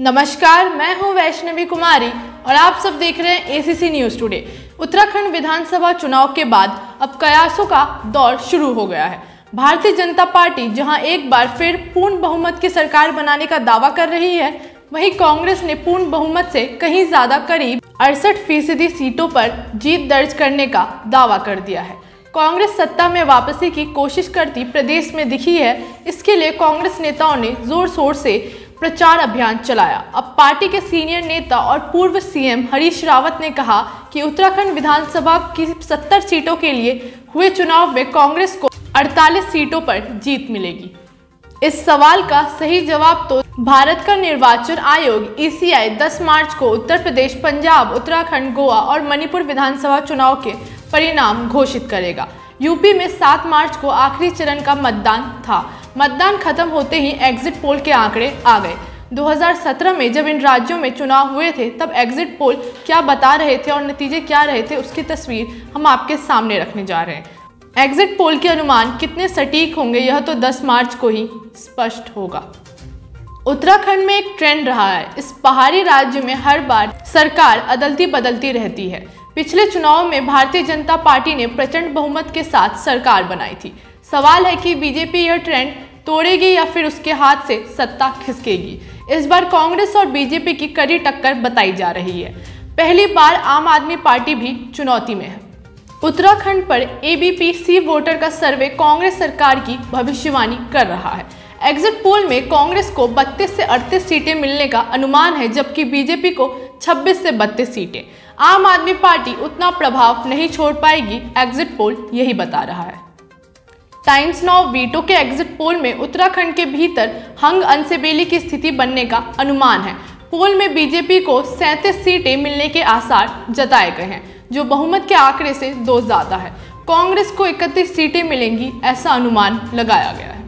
नमस्कार, मैं हूँ वैष्णवी कुमारी और आप सब देख रहे हैं एसीसी न्यूज़ टुडे उत्तराखंड विधानसभा चुनाव के बाद अब कयासों का दौर शुरू हो गया है। भारतीय जनता पार्टी जहाँ एक बार फिर पूर्ण बहुमत की सरकार बनाने का दावा कर रही है, वहीं कांग्रेस ने पूर्ण बहुमत से कहीं ज़्यादा करीब अड़सठ फ़ीसदी सीटों पर जीत दर्ज करने का दावा कर दिया है। कांग्रेस सत्ता में वापसी की कोशिश करती प्रदेश में दिखी है, इसके लिए कांग्रेस नेताओं ने ज़ोर शोर से प्रचार अभियान चलाया। अब पार्टी के सीनियर नेता और पूर्व सीएम हरीश रावत ने कहा कि उत्तराखंड विधानसभा की 70 सीटों के लिए हुए चुनाव में कांग्रेस को 48 सीटों पर जीत मिलेगी। इस सवाल का सही जवाब तो भारत का निर्वाचन आयोग ईसीआई 10 मार्च को उत्तर प्रदेश, पंजाब, उत्तराखंड, गोवा और मणिपुर विधानसभा चुनाव के परिणाम घोषित करेगा। यूपी में 7 मार्च को आखिरी चरण का मतदान था। मतदान खत्म होते ही एग्जिट पोल के आंकड़े आ गए। 2017 में जब इन राज्यों में चुनाव हुए थे, तब एग्जिट पोल क्या बता रहे थे और नतीजे क्या रहे थे, उसकी तस्वीर हम आपके सामने रखने जा रहे हैं। एग्जिट पोल के अनुमान कितने सटीक होंगे, यह तो 10 मार्च को ही स्पष्ट होगा। उत्तराखंड में एक ट्रेंड रहा है। इस पहाड़ी राज्य में हर बार सरकार अदलती बदलती रहती है। पिछले चुनाव में भारतीय जनता पार्टी ने प्रचंड बहुमत के साथ सरकार बनाई थी। सवाल है कि बीजेपी यह ट्रेंड तोड़ेगी या फिर उसके हाथ से सत्ता खिसकेगी। इस बार कांग्रेस और बीजेपी की कड़ी टक्कर बताई जा रही है। पहली बार आम आदमी पार्टी भी चुनौती में है। उत्तराखंड पर एबीपी सी वोटर का सर्वे कांग्रेस सरकार की भविष्यवाणी कर रहा है। एग्जिट पोल में कांग्रेस को 32 से 38 सीटें मिलने का अनुमान है, जबकि बीजेपी को 26 से 32 सीटें। आम आदमी पार्टी उतना प्रभाव नहीं छोड़ पाएगी, एग्जिट पोल यही बता रहा है। टाइम्स नाउ वीटो के एग्जिट पोल में उत्तराखंड के भीतर हंग अंसेबेली की स्थिति बनने का अनुमान है। पोल में बीजेपी को सैंतीस सीटें मिलने के आसार जताए गए हैं, जो बहुमत के आंकड़े से दो ज़्यादा है। कांग्रेस को इकतीस सीटें मिलेंगी, ऐसा अनुमान लगाया गया है।